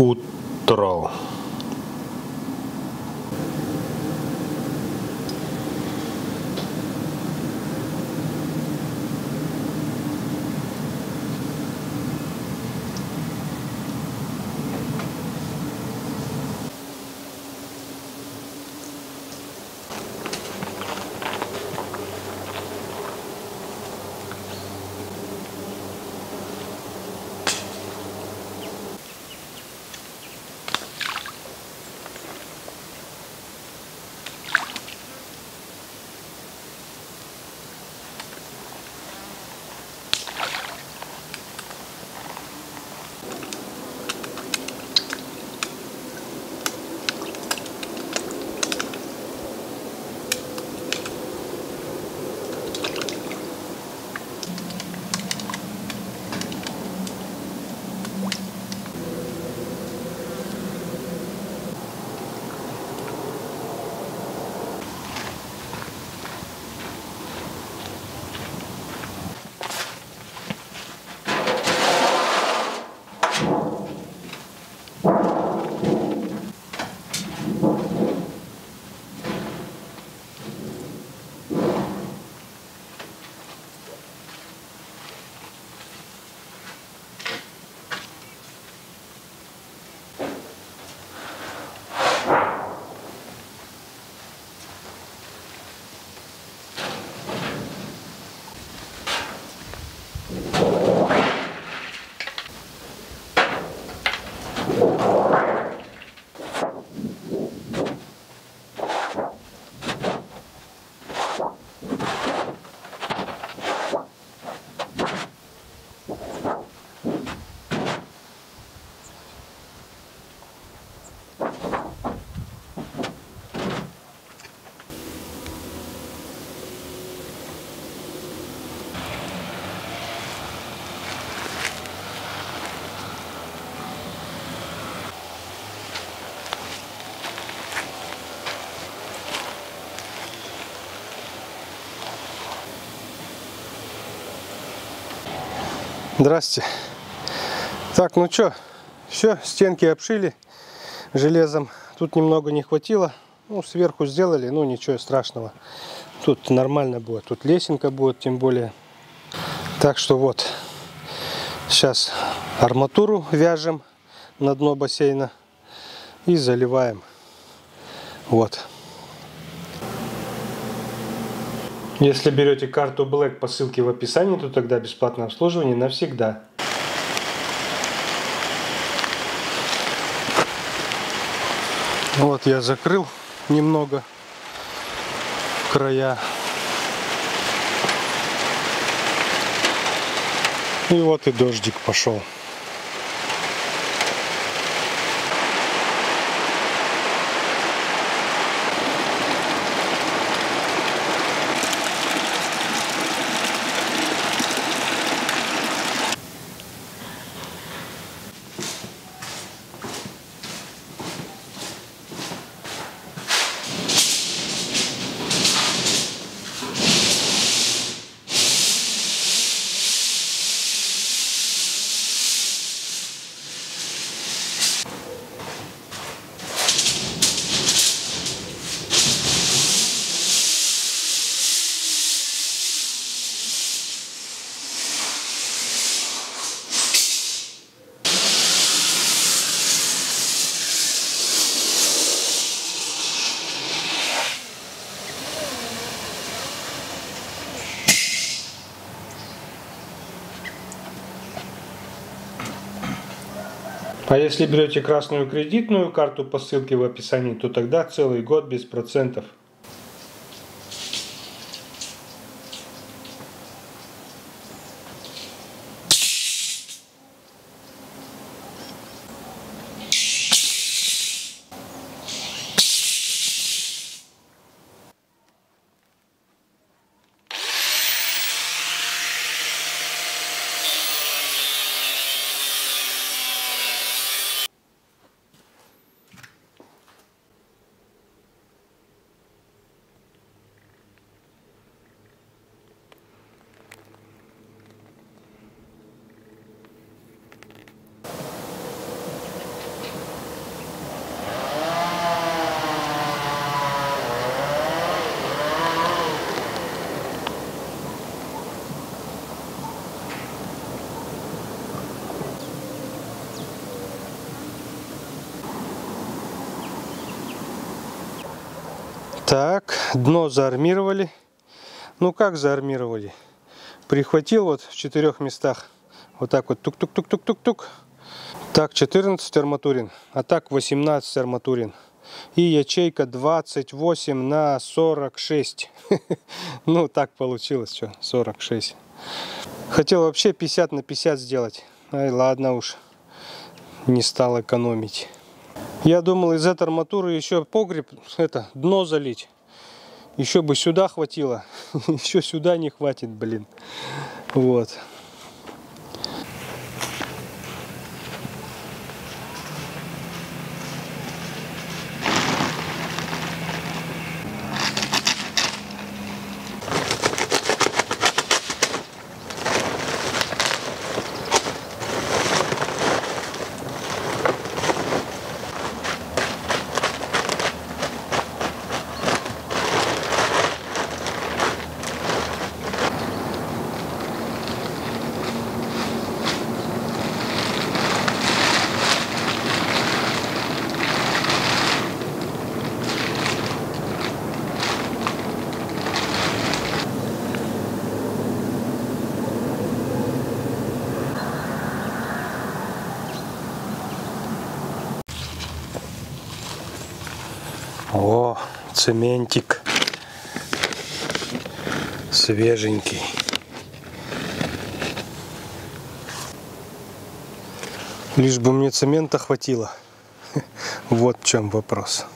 утро. Здрасте. Так, ну что, все, стенки обшили железом. Тут немного не хватило. Ну, сверху сделали, ну ничего страшного. Тут нормально будет. Тут лесенка будет, тем более. Так что вот, сейчас арматуру вяжем на дно бассейна и заливаем. Вот. Если берете карту Black по ссылке в описании, то тогда бесплатное обслуживание навсегда. Вот я закрыл немного края. И вот и дождик пошел. А если берете красную кредитную карту по ссылке в описании, то тогда целый год без процентов. Так, дно заармировали. Ну как заармировали? Прихватил вот в четырех местах. Вот так вот тук-тук-тук-тук-тук-тук. Так, 14 арматурин, а так 18 арматурин. И ячейка 28 на 46. Ну, так получилось, что 46. Хотел вообще 50 на 50 сделать. Ай, ладно уж, не стал экономить. Я думал из этой арматуры еще погреб, это, дно залить. Еще бы сюда хватило. Еще сюда не хватит, блин. Вот. О, цементик. Свеженький. Лишь бы мне цемента хватило. Вот в чем вопрос.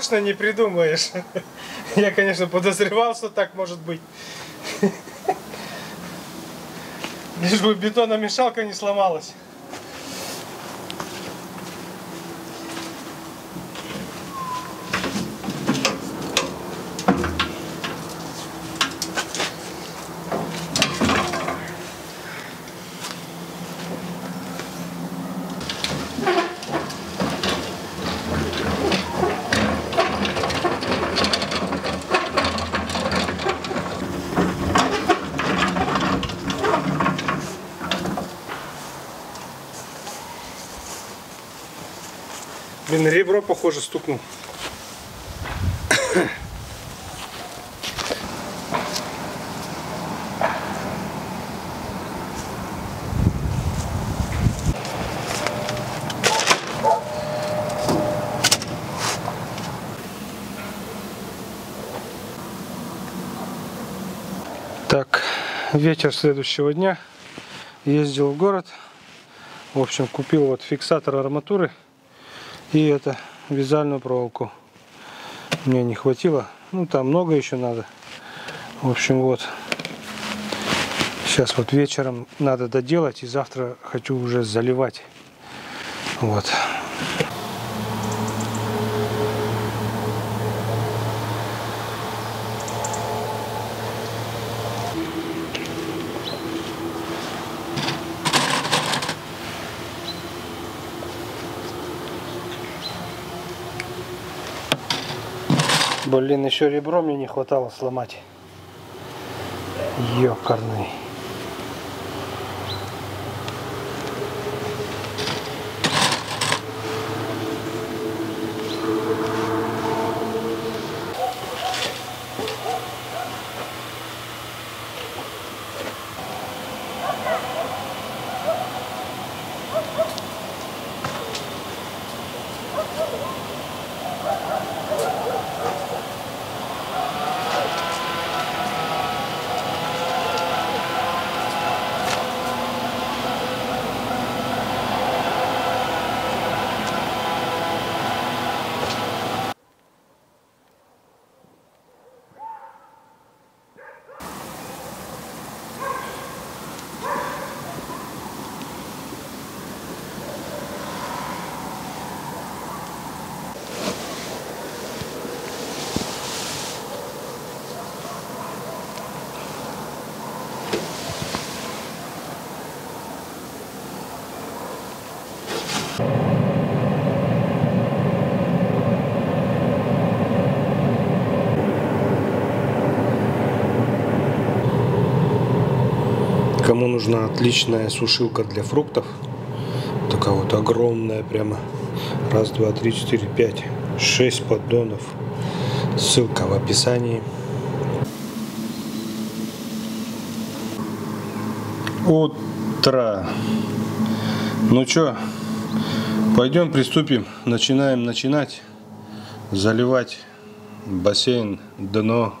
Нарочно не придумаешь. Я, конечно, подозревал, что так может быть. Лишь бы бетономешалка не сломалась. Блин, ребро, похоже, стукнул. Так, вечер следующего дня. Ездил в город. В общем, купил вот фиксатор арматуры и это вязальную проволоку. Мне не хватило. Ну, там много еще надо. В общем, вот. Сейчас вот вечером надо доделать. И завтра хочу уже заливать. Вот. Блин, еще ребро мне не хватало сломать. Ёкарный. Кому нужна отличная сушилка для фруктов, такая вот огромная прямо, раз, два, три, четыре, пять, шесть поддонов, ссылка в описании. Утро. Ну чё, пойдем приступим, начинаем начинать. Заливать бассейн дно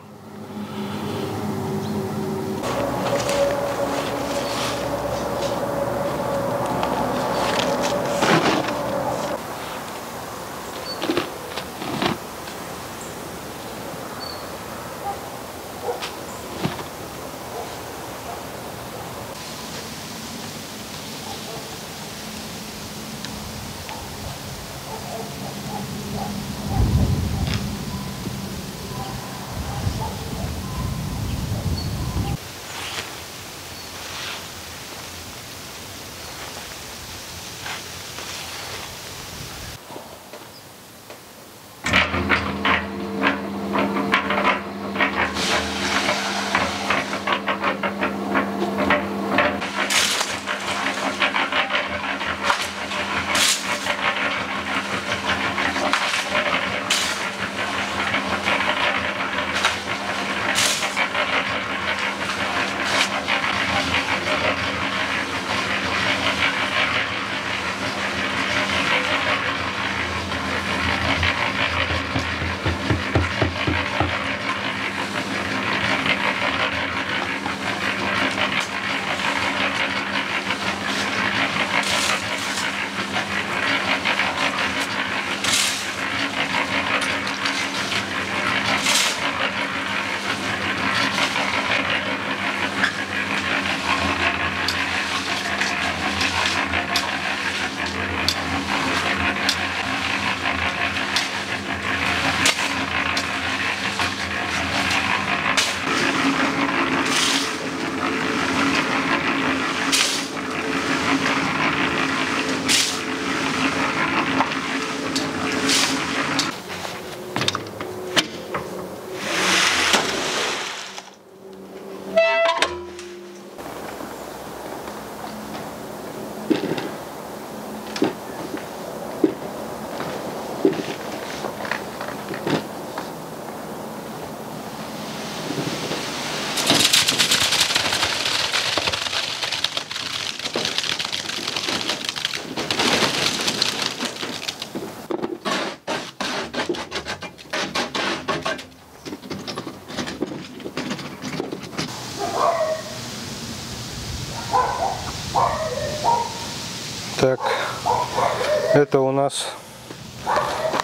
это у нас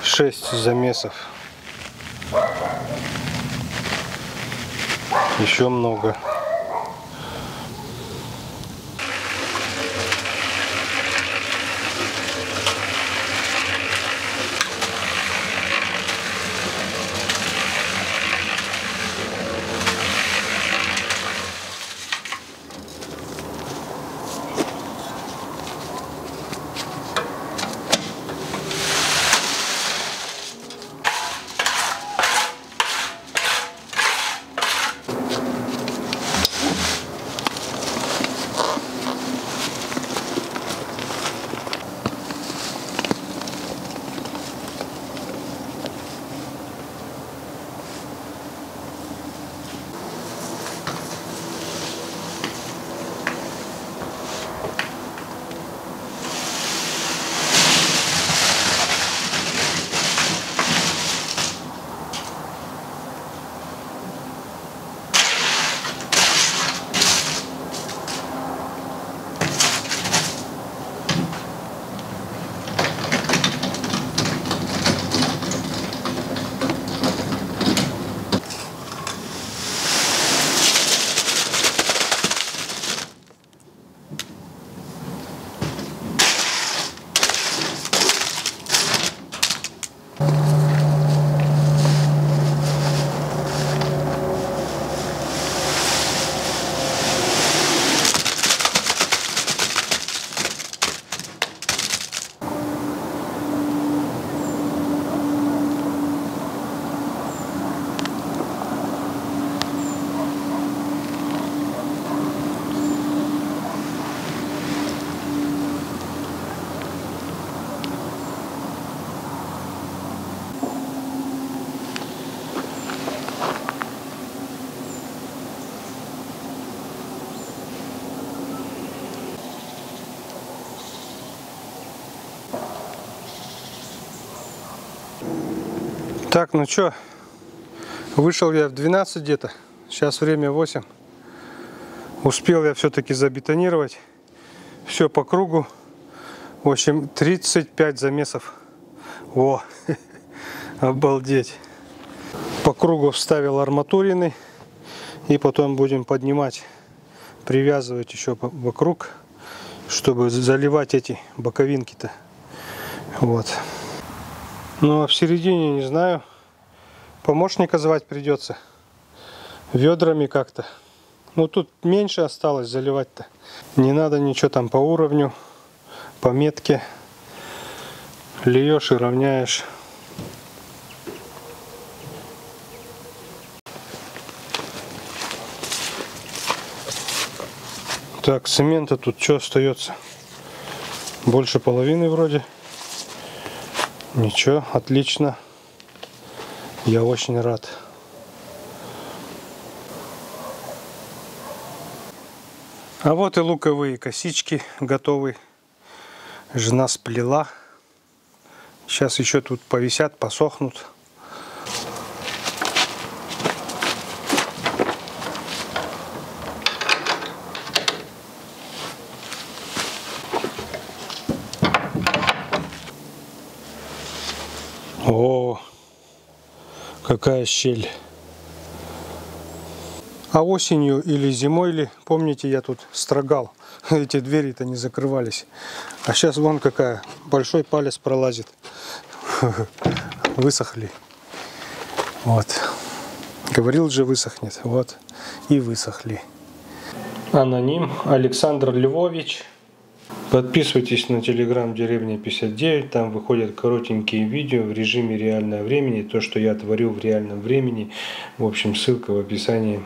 6 замесов. Еще много. Так, ну чё, вышел я в 12 где-то, сейчас время 8. Успел я все-таки забетонировать все по кругу. В общем, 35 замесов. О, обалдеть. По кругу вставил арматурины. И потом будем поднимать, привязывать еще вокруг, чтобы заливать эти боковинки-то. Вот. Ну а в середине, не знаю, помощника звать придется. Ведрами как-то. Ну тут меньше осталось заливать-то. Не надо ничего там по уровню, по метке. Льешь и равняешь. Так, цемента тут что остается? Больше половины вроде. Ничего, отлично. Я очень рад. А вот и луковые косички готовы. Жена сплела. Сейчас еще тут повисят, посохнут. О, какая щель. А осенью или зимой ли, помните, я тут строгал. Эти двери-то не закрывались. А сейчас вон какая, большой палец пролазит. Высохли. Вот. Говорил же высохнет. Вот. И высохли. Аноним Александр Львович. Подписывайтесь на телеграм Деревня 59, там выходят коротенькие видео в режиме реального времени, то, что я творю в реальном времени. В общем, ссылка в описании.